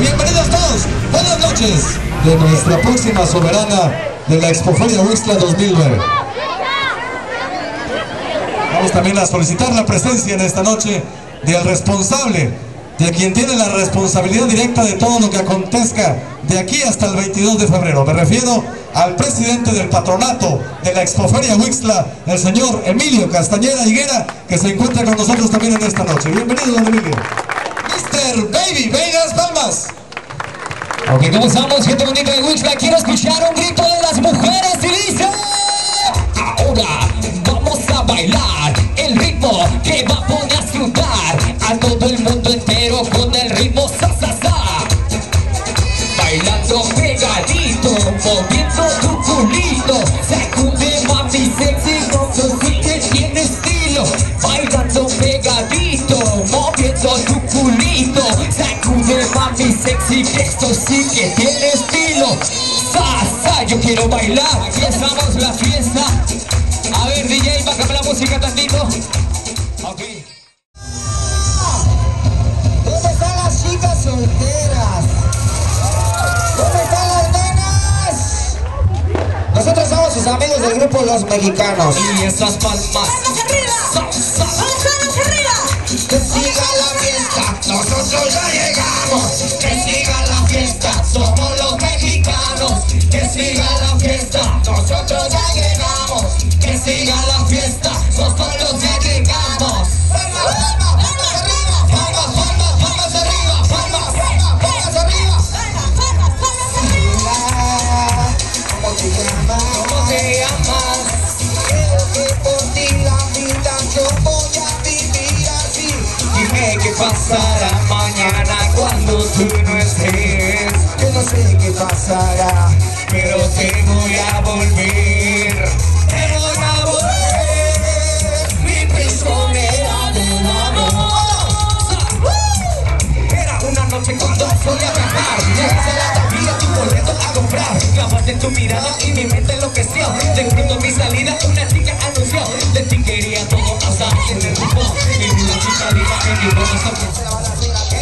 Bienvenidos, buenas noches de nuestra próxima soberana de la Expoferia Huixla 2009. Vamos también a solicitar la presencia en esta noche del responsable, de quien tiene la responsabilidad directa de todo lo que acontezca de aquí hasta el 22 de febrero. Me refiero al presidente del patronato de la Expoferia Huixla, el señor Emilio Castañeda Higuera, que se encuentra con nosotros también en esta noche. Bienvenido, don Emilio. Mr. Baby, Vegas Palmas. Ok, ¿cómo estamos, gente bonita de Huixla? Quiero escuchar un grito de las mujeres y dice... Ahora vamos a bailar el ritmo que va a poner a a todo el mundo entero con el ritmo sa sa sa. Bailando pegadito, moviendo tu culito, esto sí que tiene estilo. Sa sa, yo quiero bailar, empezamos la fiesta. A ver DJ, bájame la música tantito. Ok. ¿Dónde están las chicas solteras? ¿Dónde están las nenas? Nosotros somos sus amigos del grupo Los Mexicanos. Y esas palmas. Voy a vivir así. Dime qué pasará mañana cuando tú no estés. Yo no sé qué pasará. Pero te voy a volver. Tu mirada y mi mente enloqueció. De pronto mi salida una chica anunció. De ti quería todo pasar en el rumbo Y una chica dijo que mi voz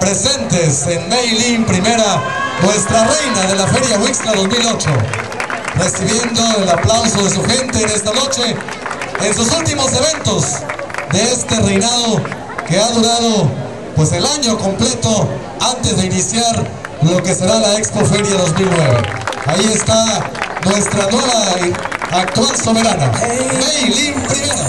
presentes en Meilín Primera, nuestra reina de la Feria Huixla 2008, recibiendo el aplauso de su gente en esta noche en sus últimos eventos de este reinado que ha durado pues el año completo antes de iniciar lo que será la Expo Feria 2009. Ahí está nuestra nueva y actual soberana, Meilín Primera.